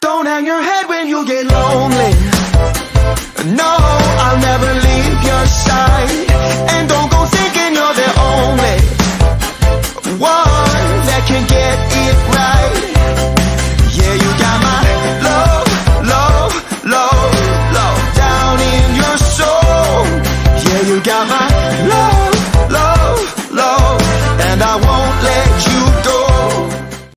Don't hang your head when you get